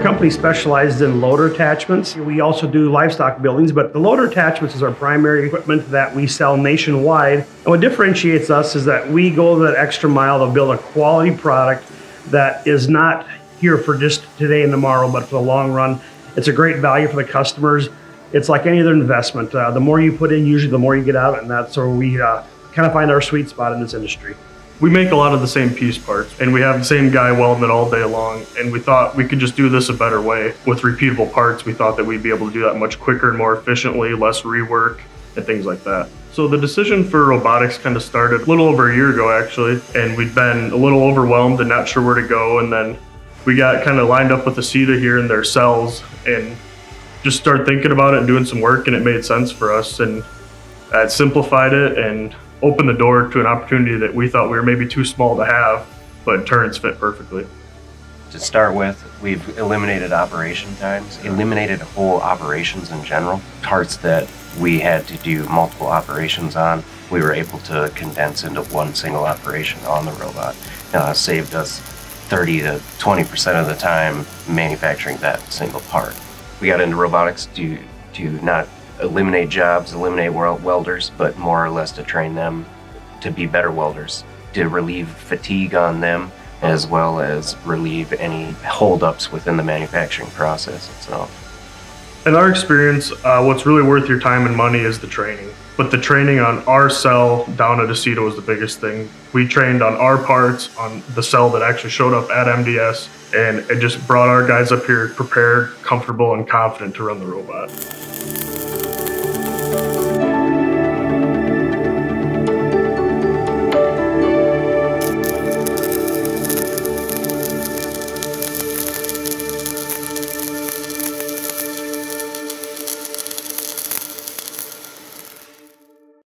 company specializes in loader attachments. We also do livestock buildings, but the loader attachments is our primary equipment that we sell nationwide. And what differentiates us is that we go that extra mile to build a quality product that is not here for just today and tomorrow, but for the long run. It's a great value for the customers. It's like any other investment. Uh, the more you put in, usually the more you get out, and that's where we uh, kind of find our sweet spot in this industry. We make a lot of the same piece parts, and we have the same guy welding it all day long. And we thought we could just do this a better way with repeatable parts. We thought that we'd be able to do that much quicker and more efficiently, less rework, and things like that. So the decision for robotics kind of started a little over a year ago, actually, and we'd been a little overwhelmed and not sure where to go. And then we got kind of lined up with the Acieta here in their cells and just started thinking about it and doing some work, and it made sense for us. And it simplified it and opened the door to an opportunity that we thought we were maybe too small to have, but turns fit perfectly. To start with, we've eliminated operation times, eliminated whole operations in general. Parts that we had to do multiple operations on, we were able to condense into one single operation on the robot. Uh, saved us 30 to 20% of the time manufacturing that single part. We got into robotics to, to not eliminate jobs, eliminate welders, but more or less to train them to be better welders, to relieve fatigue on them, as well as relieve any holdups within the manufacturing process itself. In our experience, uh, what's really worth your time and money is the training. But the training on our cell down at Acieta was the biggest thing. We trained on our parts, on the cell that actually showed up at MDS, and it just brought our guys up here prepared, comfortable, and confident to run the robot.